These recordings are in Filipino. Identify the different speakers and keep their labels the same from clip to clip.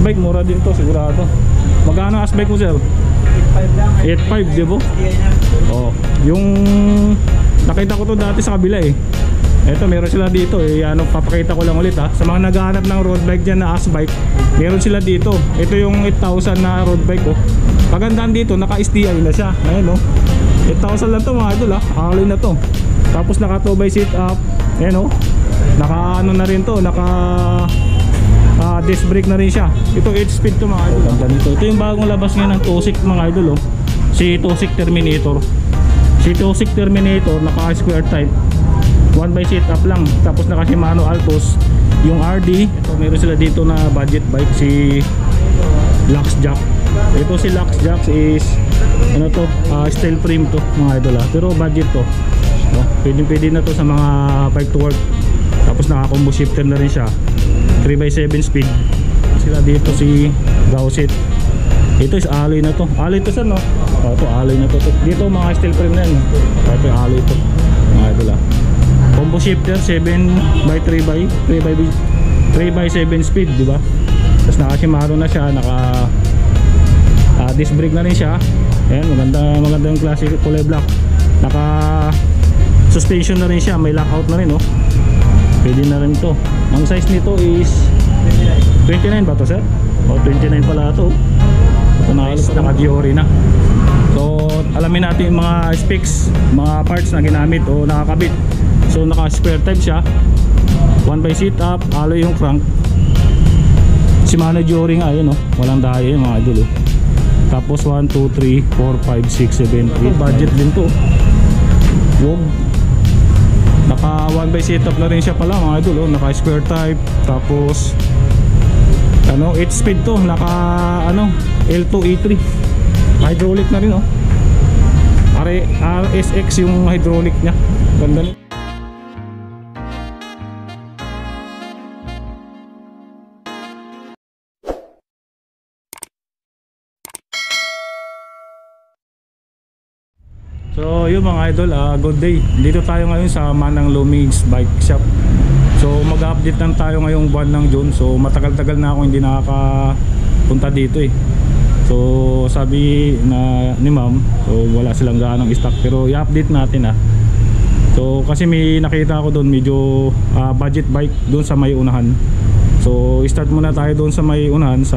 Speaker 1: Asbike, mura din to sigurado. Magkano asbike mo sir?
Speaker 2: 5 lang.
Speaker 1: 8.5 di ba? Oh, yung nakita ko to dati sa kabila eh. Ito meron sila dito eh. Ano, papakita ko lang ulit ha. Sa mga naghahanap ng road bike dyan na as bike, meron sila dito. Ito yung 8,000 na road bike oh. Pagandaan dito, naka-STI na siya. Ayan oh. 8,000 lang to mga idol ha. Haloy na to. Tapos naka 2 by sit up. Ayan oh. Naka ano na rin to, naka Ah, disc brake na rin siya. Ito 8 speed to mga idol. Ganda nito. Ito yung bagong labas ngayon ng Tosik mga idol oh. Si Tosik Terminator. Si Tosik Terminator naka square type. 1 by seat up lang. Tapos naka Shimano Altos. Yung RD, ito meron sila dito na budget bike si Lux Jack. Ito si Lux Jack is ano to, ah, steel frame to mga idol ah. Pero budget to. No, pwede pwede na to sa mga bike to work. Tapos naka combo shifter na rin siya. 3x7 speed. Sila dito si Gausit. Ito is alloy na to. Alloy to sir no? Oh, ito alloy na to. Dito mga steel frame na yan. Oh, ito alloy to. Mga idol ah. Combo shifter 7x3x 3x 3x7 speed, di ba? Tapos naka na siya, naka ah, disc brake na rin siya. Ayan, maganda maganda yung klase kulay black. Naka suspension na rin siya, may lockout na rin, oh. Pwede na rin to. Ang size nito is 29 ba to, sir? O 29 pala to. Ito na halos naka Diori na. So, alamin natin yung mga specs, mga parts na ginamit o nakakabit. So, naka spare type siya. 1 by seat up, alloy yung crank. Shimano Diori nga, yun, oh. Walang daya yung mga idol, oh. Tapos 1, 2, 3, 4, 5, 6, 7, 8. Budget din to. Wog. Naka 1 by setup na rin siya pala mga idol. Oh. Naka square type. Tapos ano 8 speed to. Naka ano L2 E3. Hydraulic na rin oh. RSX yung hydraulic niya. Ganda niya. So yun mga idol, ah, good day. Dito tayo ngayon sa Manang Lumings Bike Shop. So mag-update lang tayo ngayong buwan ng June. So matagal-tagal na ako hindi nakakapunta dito eh. So sabi na ni ma'am, so wala silang gaanong stock pero i-update natin ah. So kasi may nakita ako doon medyo ah, budget bike doon sa may unahan. So start muna tayo doon sa may unahan sa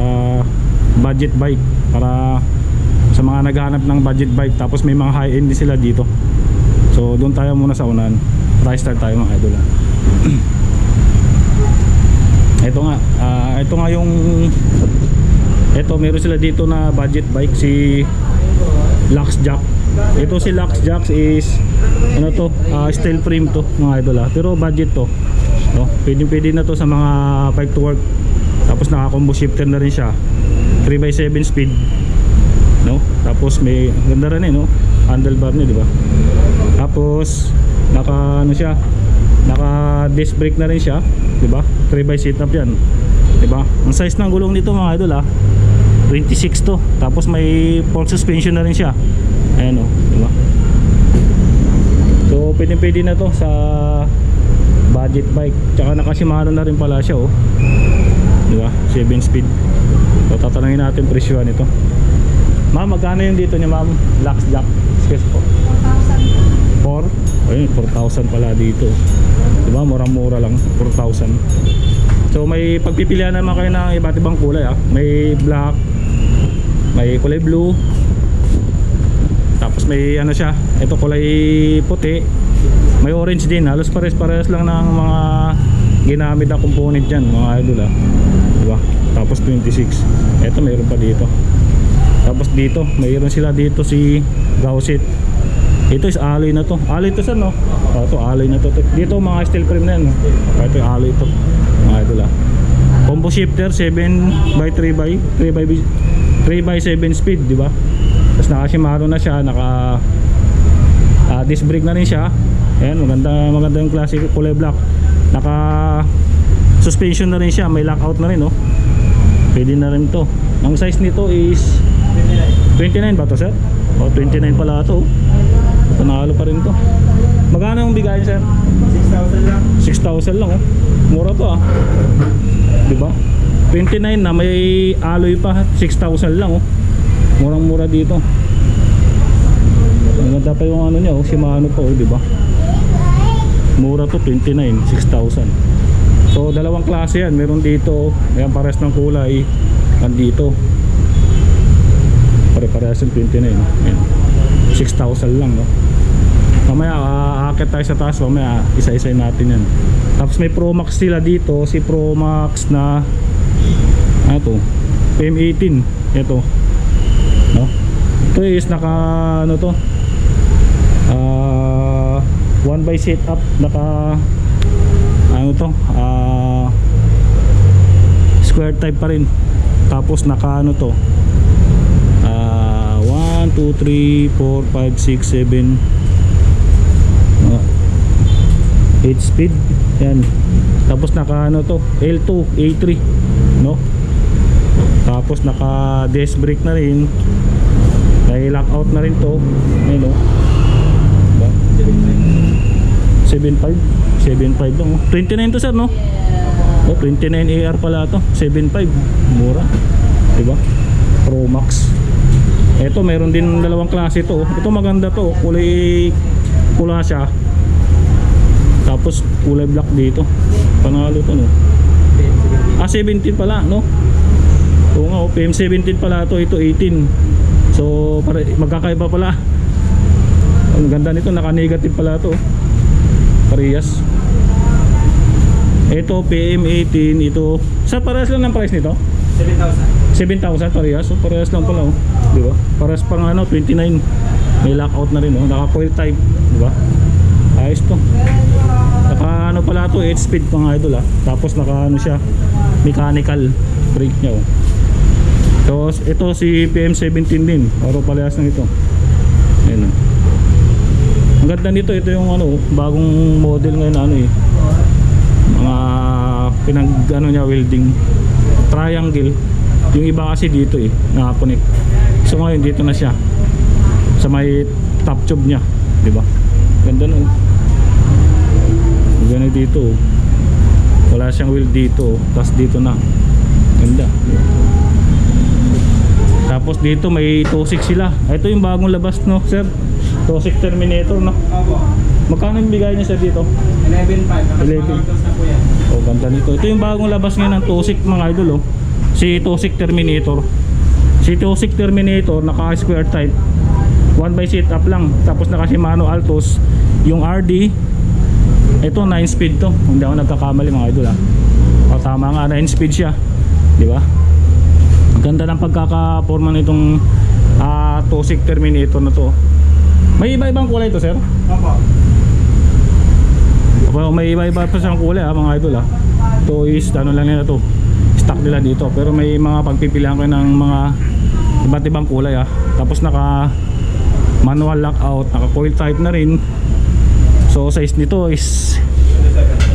Speaker 1: budget bike para sa mga naghahanap ng budget bike tapos may mga high end din sila dito. So doon tayo muna sa unahan. Try start tayo mga idol ah. ito nga ah, ito nga yung ito meron sila dito na budget bike si Lux Jack. Ito si Lux Jack is ano to ah, steel frame to mga idol ah. pero budget to. No? pwede pwede na to sa mga bike to work. Tapos naka combo shifter na rin siya. 3x7 speed no? Tapos may ganda rin eh no? Handlebar niya di ba? Tapos naka ano siya? Naka disc brake na rin siya di ba? 3 by seat up yan di ba? Ang size ng gulong nito mga idol ah 26 to. Tapos may fork suspension na rin siya. Ayan o di ba? So pwede pwede na to sa budget bike. Tsaka naka Shimano na rin pala siya oh. Di ba? 7 speed. So tatanungin natin presyo nito Ma'am, magkano yung dito ni Ma'am? Lux Jack. Excuse po. 4? Ayun, 4,000 pala dito. Diba? Murang-mura lang. 4,000. So may pagpipilian naman kayo ng iba't ibang kulay ah. May black, may kulay blue. Tapos may ano siya, ito kulay puti. May orange din. Halos pares-pares lang ng mga ginamit na component dyan, mga idol ah. Diba? Tapos 26. Ito mayroon pa dito. Tapos dito, mayroon sila dito si Gausit. Ito is alloy na to. Alloy to sir no? Oh, ito alloy na to. Dito mga steel frame na yan. no? Oh, ito alloy to. Mga idol ah. Combo shifter 7 by 3 by 3 by 3 by 7 speed, di ba? Tapos naka Shimano na siya, naka ah, disc brake na rin siya. Ayan, maganda maganda yung klase kulay black. Naka suspension na rin siya, may lockout na rin, no? Pwede na rin to. Ang size nito is 29 ba to sir? O 29 pala to. Panalo pa rin to. Magkano ang bigayan sir?
Speaker 2: 6,000 lang.
Speaker 1: 6,000 lang oh. Mura to ah. 'Di ba? 29 na may alloy pa 6,000 lang oh murang mura dito ang ganda pa yung ano niya oh Shimano pa oh di ba mura to 29 6,000 so dalawang klase yan. Meron dito ayan pares ng kulay. Nandito. Pare-parehas yung 29 no? ayan. 6,000 lang no? Mamaya aakit tayo sa taas. Mamaya isa-isa natin yan. Tapos may Pro Max sila dito. Si Pro Max na ano to? PM18 ito. No? Ito is naka ano to? Ah 1 by set up naka ano to? Ah square type pa rin. Tapos naka ano to? Ah 1 2 3 4 5 6 7 8 speed. Yan. Tapos naka ano to L2 A3 no? Tapos naka disc brake na rin. May lockout na rin to. Ayun no diba? 7.5 7.5 lang oh. 29 to sir no oh, 29 AR pala to 7.5 mura diba Pro Max eto meron din dalawang klase to oh. ito maganda to oh. kulay pula siya tapos kulay black dito panalo to no ah 17 pala no Oo nga, oh, PM17 pala to, ito 18. So, pare, magkakaiba pala. Ang ganda nito, naka-negative pala to. Parehas. Ito PM18, ito. Sa parehas lang ng price nito?
Speaker 2: 7,000.
Speaker 1: 7,000 parehas. So, parehas lang pala, oh. Di ba? Parehas pang ano, 29. May lockout na rin, oh. Naka-coil type, di ba? Ayos to. Naka ano pala to, 8 speed pang idol ah. Tapos naka ano siya, mechanical brake niya, oh. Tapos ito si PM17 din. Paro palehas ng ito. Ayun. oh. Ang ganda nito, ito yung ano, bagong model ngayon ano eh. Mga pinag ano niya welding triangle. Yung iba kasi dito eh, nakakunik. So ngayon dito na siya. Sa may top tube niya, di ba? Ganda nun. Ganda dito. Wala siyang wheel dito, tapos dito na. Ganda. Tapos dito may Tosik sila. Ito yung bagong labas no, sir. Tosik Terminator no.
Speaker 2: Opo.
Speaker 1: Magkano yung bigay niya sir dito?
Speaker 2: 11,500. Naka
Speaker 1: 11.
Speaker 2: small autos na po yan.
Speaker 1: Oh, ganda nito. Ito yung bagong labas ngayon ng Tosik mga idol oh. Si Tosik Terminator. Si Tosik Terminator naka square type. 1 by seat up lang. Tapos naka Shimano Altos. Yung RD ito 9 speed to. Hindi ako nagkakamali mga idol ah. O tama nga 9 speed siya. Di ba? Ganda ng pagkakaporma nitong ah, Tosik Terminator na to. May iba-ibang kulay to, sir?
Speaker 2: Opo.
Speaker 1: Well, may iba-iba pa siyang kulay ha, mga idol ha. Ito is, ano lang nila to. Stock nila dito. Pero may mga pagpipilian ko ng mga iba't ibang kulay ha. Tapos naka manual lockout, naka coil type na rin. So size nito is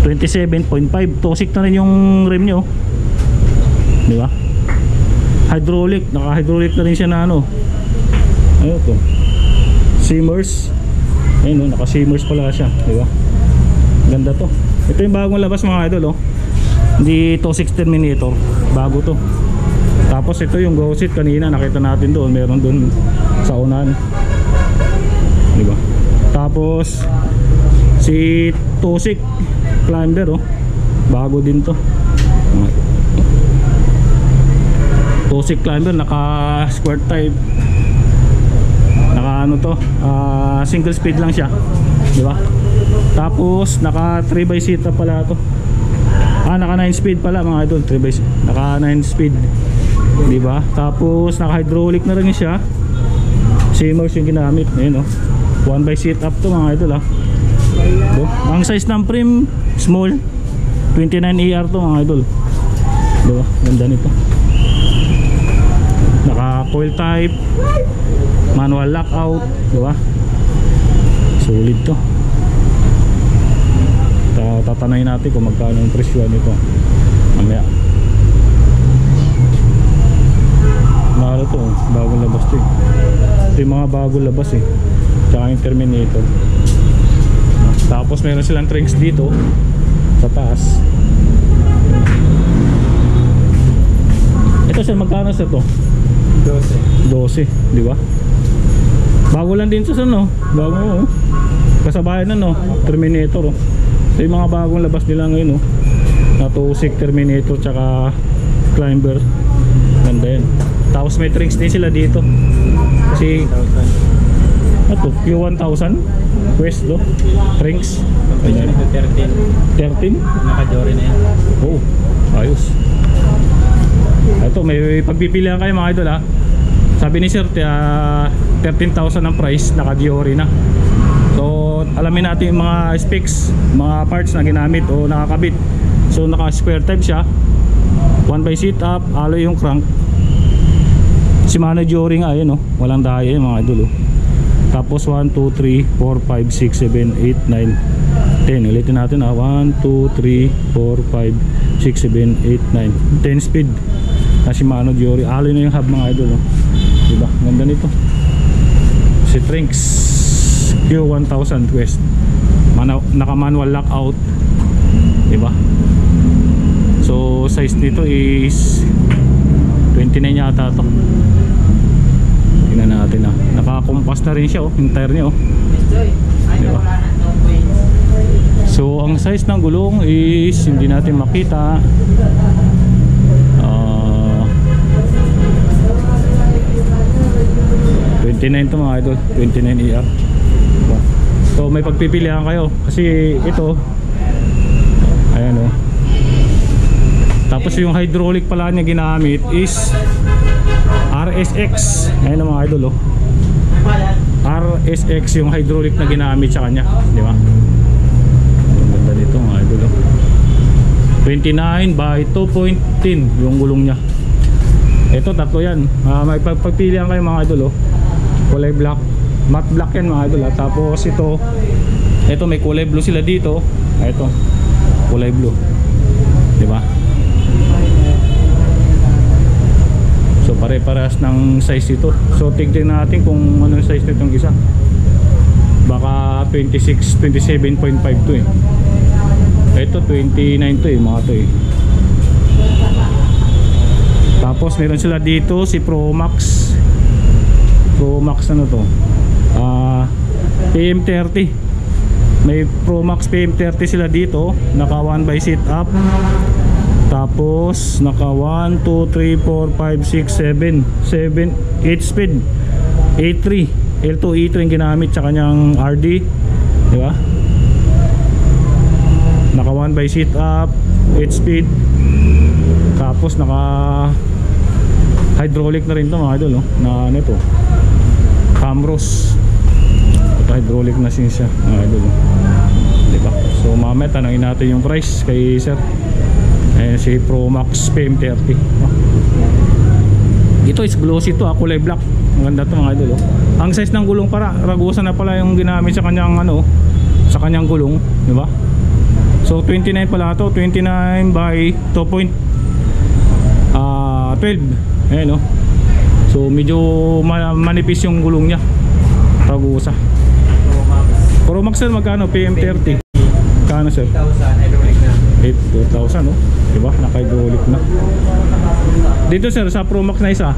Speaker 1: 27.5. Tosik na rin yung rim nyo. Di ba? Hydraulic, naka hydraulic na rin siya na ano. Ano to? Simmers. Ayun oh, naka simmers pala siya, di ba? Ganda to. Ito yung bagong labas mga idol oh. Hindi to 6 Terminator. Bago to. Tapos ito yung Go Seat kanina nakita natin doon. Meron doon sa unahan. Di ba? Tapos si Tosik Climber oh. Bago din to. Tosik Climber naka square type. Naka ano to? ah, single speed lang siya. Di ba? Tapos naka 3 by seat pala to. Ah, naka 9 speed pala mga idol, 3 by. Naka 9 speed. 'Di ba? Tapos naka hydraulic na rin siya. Simmers yung ginamit. Ayun oh. 1 by seat up to mga idol ah. Do? Ang size ng frame small. 29 AR to mga idol. 'Di ba? Ganda nito. Naka coil type. Manual lockout, 'di ba? Solid to Ta- tatanay natin kung magkano yung presyo nito mamaya mahal to bagong labas to eh. ito yung mga bagong labas eh tsaka yung Terminator tapos meron silang trinks dito sa taas Ito sir, magkano sir to?
Speaker 2: 12.
Speaker 1: 12, di ba? Bago lang din sa no? Bago oh. Kasabayan na no? Terminator oh. Ito yung mga bagong labas nila ngayon oh. Na Tusik, Terminator, tsaka Climber. Ganda yan. Tapos may drinks din sila dito. Kasi, ano to? Q1000? Quest do? Drinks?
Speaker 2: Pwede ito 13.
Speaker 1: 13?
Speaker 2: Naka-jory na yan.
Speaker 1: Oo, ayos. Ito, may pagpipilian kayo mga idol ha. Sabi ni Sir, uh, 13,000 ang price, naka-Diori na. So, alamin natin yung mga specs, mga parts na ginamit o nakakabit. So, naka-square type siya. 1 by seat up, alloy yung crank. Shimano Diori nga, yun oh. Walang daya yun mga idol oh. Tapos 1, 2, 3, 4, 5, 6, 7, 8, 9, 10 Ulitin natin ah 1, 2, 3, 4, 5, 6, 7, 8, 9 10 speed na Shimano Diori Alloy na yung hub mga idol oh. Diba? Ganda nito Si Trinks Q1000 Quest Mana Naka manual lockout Diba? So size nito is 29 yata to Tingnan natin ah Nakakompas na rin siya oh Yung tire niya oh Diba? So ang size ng gulong is hindi natin makita. 29 to mga idol, 29 ER. So may pagpipilian kayo kasi ito ayan oh. Tapos yung hydraulic pala niya ginamit is RSX. Ayan oh, mga idol oh. RSX yung hydraulic na ginamit sa kanya, di ba? Ang ganda nito mga idol. oh. 29 by 2.10 yung gulong niya. Ito tatlo yan. Ah, may pag- pagpilian kayo mga idol oh. Kulay black. Matte black yan mga idol. ah. Tapos ito ito may kulay blue sila dito. Ah, Ito. Kulay blue. Di ba? So pare-parehas ng size ito. So tignan natin kung anong size nitong isa. Baka 26, 27.5 to eh. Ito 29 to eh, mga to eh. Tapos meron sila dito si Pro Max. Pro Max ano to? Ah, PM30. May Pro Max PM30 sila dito, naka 1 by seat up. Tapos naka 1 2 3 4 5 6 7 7 8 speed. A3, L2 E3 yung ginamit sa kanyang RD, di ba? Naka 1 by seat up, 8 speed. Tapos naka hydraulic na rin to mga idol, no? na ano to? Camros. Ito hydraulic na siya, mga idol. no? Di ba? So mamaya tanongin natin yung price kay sir. Ayan si Pro Max PM30. no? Ito is glossy to, ah, kulay black. Ang ganda to mga idol. oh. Ang size ng gulong para ragusan na pala yung ginamit sa kanyang ano, sa kanyang gulong, di ba? So 29 pala to, 29 by 2 point ah 12. Ayan oh. So medyo ma- manipis yung gulong niya. Ragusa.
Speaker 2: Pro Max.
Speaker 1: Sir magkano? PM30. Kano sir?
Speaker 2: 8,000. Hydraulic na.
Speaker 1: 8,000 no? Diba? Naka-hydraulic na. Dito sir, sa Pro Max na isa.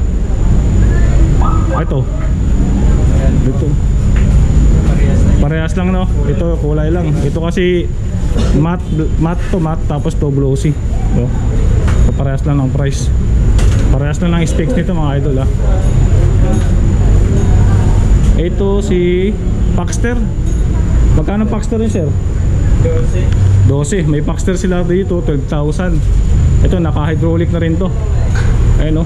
Speaker 1: Ito. Dito.
Speaker 2: Parehas
Speaker 1: lang no. Ito kulay lang. Ito kasi matte matte to matte tapos to glossy. No? So, parehas lang ng price. Parehas lang ng specs nito mga idol ha. Ito si Paxter. Magkano Paxter yun sir?
Speaker 2: 12.
Speaker 1: 12. May Paxter sila dito, 12,000. Ito, naka-hydraulic na rin to. Ayun o.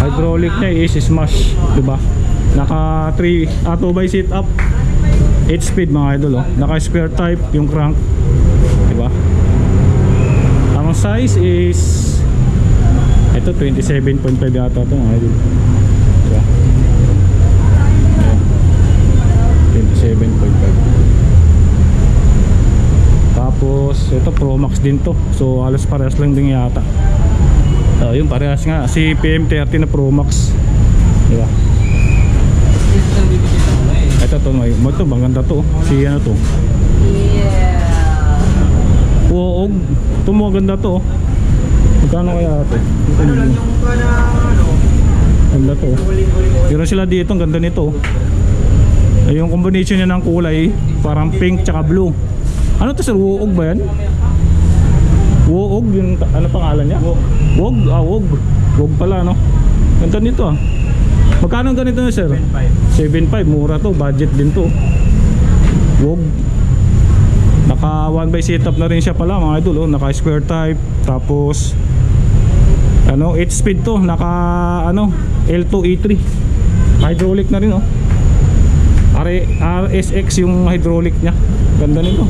Speaker 1: Hydraulic niya is smash. Diba? Naka 3, ah, 2 by seat up. 8 speed mga idol oh. Naka spare type yung crank. Diba? Ang size is ito 27.5 yata ito mga idol. Diba? Ayan. 27.5 tapos ito Pro Max din to. So halos parehas lang din yata. Uh, yung parehas nga. Si PM30 na Pro Max. Di ba
Speaker 2: Ito
Speaker 1: to may ito maganda to. Si ano to?
Speaker 3: Yeah.
Speaker 1: Uog. Ito maganda to Magkano kaya ito?
Speaker 2: Ano lang yung para ano,
Speaker 1: Ganda to.
Speaker 2: uling-uling.
Speaker 1: Meron sila dito, ang ganda nito. Ay, yung combination niya ng kulay, parang pink tsaka blue. Ano to sir? Wuog ba yan? Wuog? Yung, ano pangalan niya? Wog. Ah, wog. Wog pala, no? Ganda nito ah. Magkano ganito na sir? 7.5. Mura to. Budget din to. Wog. Naka 1 by setup na rin siya pala mga idol. Oh. Naka square type. Tapos ano 8 speed to naka ano L2 E3 hydraulic na rin oh. R RSX yung hydraulic niya. Ganda nito.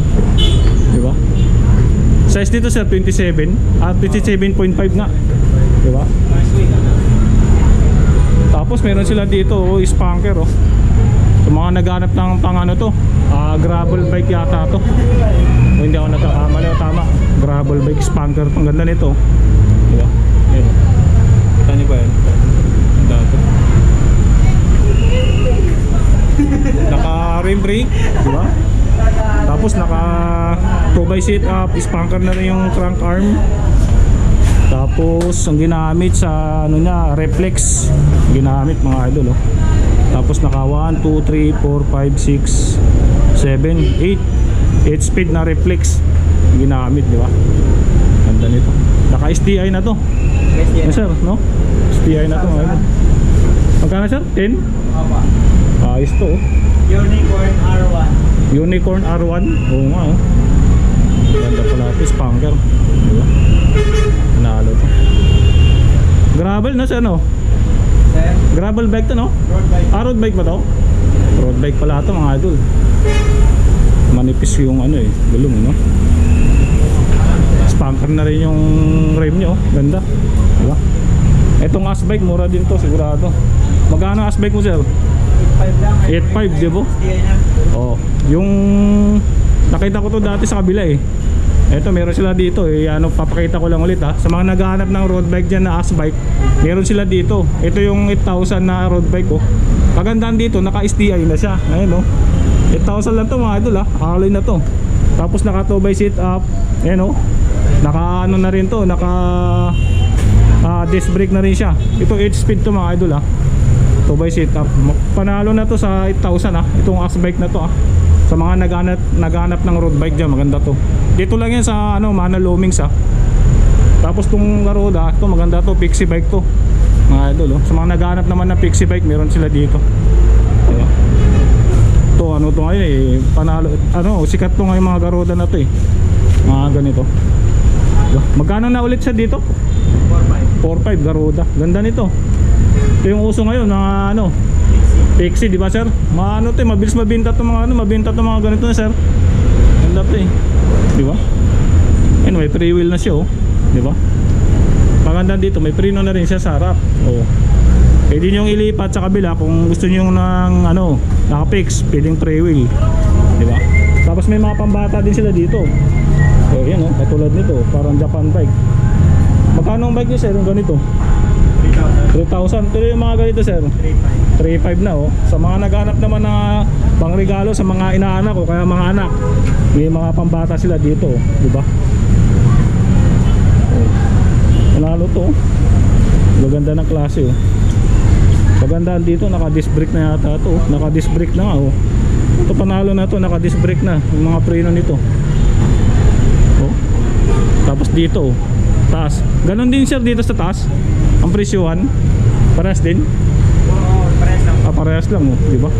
Speaker 1: Di ba? Size dito sir 27 at 27.5 nga. Di ba? Tapos meron sila dito oh, spanker oh. Sa mga naghanap ng pang ano to ah, gravel bike yata to. O hindi ako nagkakamali o tama. Gravel bike spanker. Ang ganda nito ba Ayun. kita niyo ba yan ang dato naka rim brake di ba? Tapos naka 2 by seat up spanker na rin yung crank arm. Tapos ang ginamit sa ano niya reflex. Ginamit mga idol oh. tapos naka 1 2 3 4 5 6 7 8 8 speed na reflex. Ginamit di ba? Ganda nito. Naka STI na to
Speaker 2: Yes,
Speaker 1: yes
Speaker 2: yes.
Speaker 1: sir no STI na to mga idol magkano sir 10
Speaker 2: Opa.
Speaker 1: ayos to oh.
Speaker 2: Unicorn R1.
Speaker 1: Unicorn R1 Oo nga oh. Ganda pala ito Spanker Diba? Nanalo to Gravel na siya no?
Speaker 2: Sir,
Speaker 1: Gravel bike to no?
Speaker 2: road bike.
Speaker 1: Ah road bike ba to? Road bike pala ito mga idol Manipis yung ano eh Gulong no? Spanker na rin yung rim nyo oh. Ganda Diba? Itong ass bike mura din to sigurado Magkano ass bike mo sir?
Speaker 2: 8.5 lang.
Speaker 1: 8.5 di ba? Oh, yung nakita ko to dati sa kabila eh. Ito meron sila dito eh. Ano papakita ko lang ulit ha. Sa mga naghahanap ng road bike diyan na ass bike, meron sila dito. Ito yung 8,000 na road bike ko. Pagandaan dito, naka STI na siya. Ayun oh. 8,000 lang to mga idol ha. Alloy na to. Tapos naka 2 by seat up. Ayun oh. Naka ano na rin to, naka ah, disc brake na rin siya. Ito 8 speed to mga idol ha. 2 by seat up. Panalo na to sa 8,000 ah. Itong ass bike na to ah. Sa mga naghanap naghanap ng road bike diyan, maganda to. Dito lang yan sa ano, Mana Lumings ah. Tapos tong Garuda, ito maganda to, Pixie bike to. Mga idol oh. Sa mga naghanap naman ng Pixie bike, meron sila dito. Diba? To ano to ngayon eh, panalo ano, sikat to ngayon mga Garuda na to eh. Mga ganito. Magkano na ulit siya dito?
Speaker 2: 4.5.
Speaker 1: 4.5 Garuda. Ganda nito. Ito yung uso ngayon na ano, Pixie, di ba sir? Mga ano to, eh, mabilis mabinta to mga ano, mabinta to mga ganito na sir. Ganda to eh. Di ba? Anyway, three wheel na siya oh. Di ba? Maganda dito, may preno na rin siya sa harap. Oh. Pwede nyo ilipat sa kabila kung gusto nyo ng ano, naka-fix, pwedeng three wheel. Di ba? Tapos may mga pambata din sila dito. So, yan oh, katulad nito, parang Japan bike. Magkano ang bike nyo sir, yung ganito?
Speaker 2: 3,000.
Speaker 1: 3,000. Pero yung mga ganito sir,
Speaker 2: 3.5.
Speaker 1: 3.5 na oh. Sa mga naghanap naman na pangregalo sa mga inaanak o kaya mga anak, may mga pambata sila dito, oh. di ba? Oh. Panalo to. oh. Maganda ng klase oh. Pagandaan dito, naka disc brake na yata to. oh. Naka disc brake na nga oh. Ito panalo na to, naka disc brake na yung mga preno nito. Tapos dito, taas. Ganon din sir dito sa taas. Ang presyuhan. Parehas din.
Speaker 2: Oo, parehas lang.
Speaker 1: Ah, parehas lang, oh, di ba?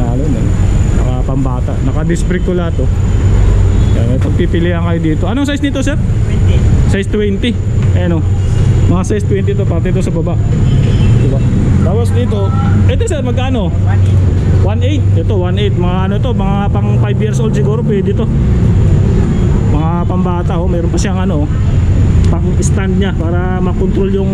Speaker 1: Nalo na. Naka pambata. Naka disc brake ko lahat, oh. Kaya may pagpipilian kayo dito. Anong size nito, sir?
Speaker 2: 20.
Speaker 1: Size 20. Ayan, oh. Mga size 20 to, pati ito sa baba. Di ba? Tapos dito, ito sir, magkano? 1.8.
Speaker 2: 1.8.
Speaker 1: Ito, 1.8. Mga ano to, mga pang 5 years old siguro, pwede to. Mga pambata, oh. Meron pa siyang ano, pang stand niya para makontrol yung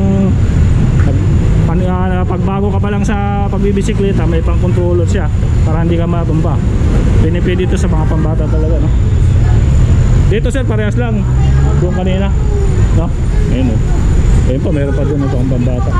Speaker 1: pag, ah, pagbago ka pa lang sa pagbibisikleta, may pang controller siya para hindi ka matumba. Pinipili ito sa mga pambata talaga, no? Dito sir, parehas lang. Doon kanina. No? Ayun oh. Ayun pa, meron pa doon ito ang pambata.